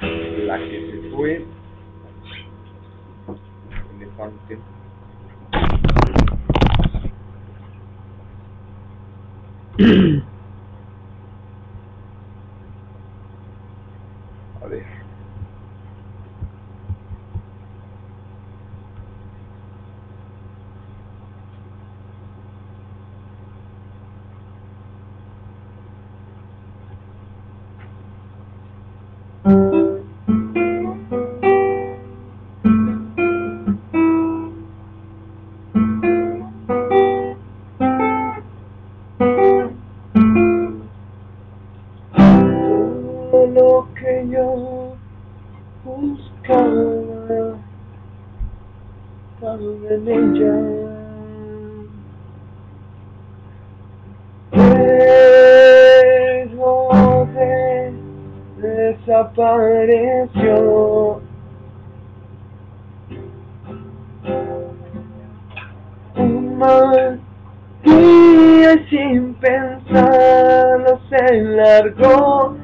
La que se fue. Elefante. A ver. Que yo buscaba estaba en ella. Pero de desapareció. Un mal día sin pensarlo se largó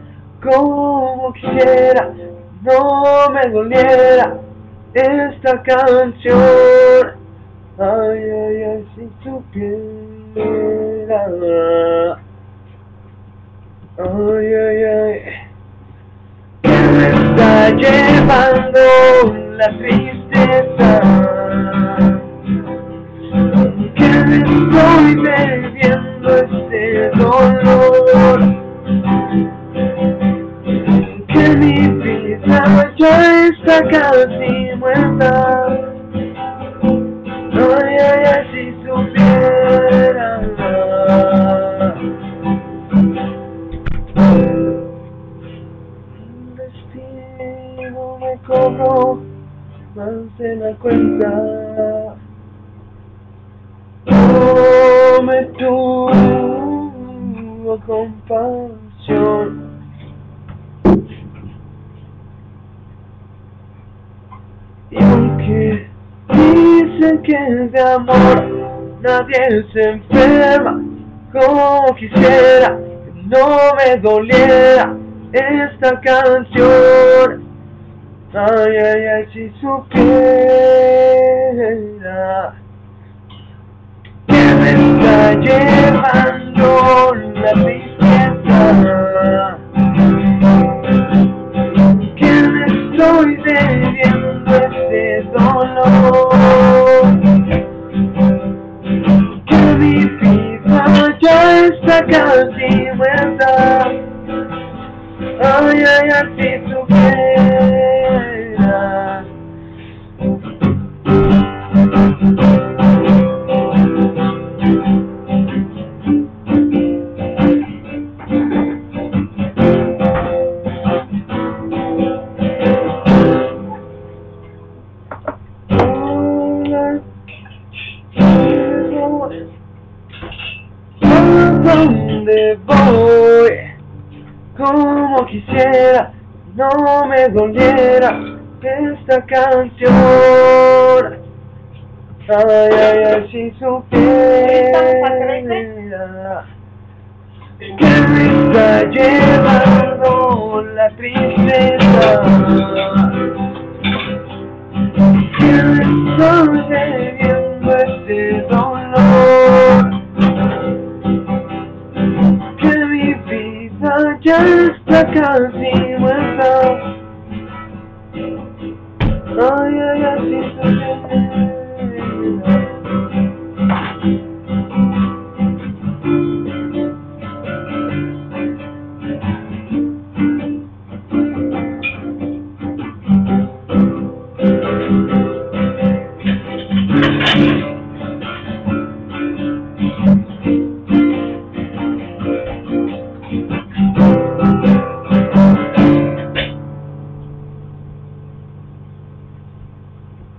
como quisiera, no me doliera esta canción. Ay, ay, ay, si supiera. Ay, ay, ay. Que me está llevando la tristeza. Que me estoy bebiendo este dolor. Ya está casi muerta. Ay, ay, si supiera. Un destino me cobró más de la cuenta. No me tuvo compasión. Dicen que de amor nadie se enferma, como quisiera que no me doliera esta canción. Ay, ay, ay, si supiera que me está llevando la tristeza, Ay, ay, ay, si supieras. ¿A dónde voy? Como quisiera, no me doliera esta canción. Ay, ay, ay, si supiera que me Look out, see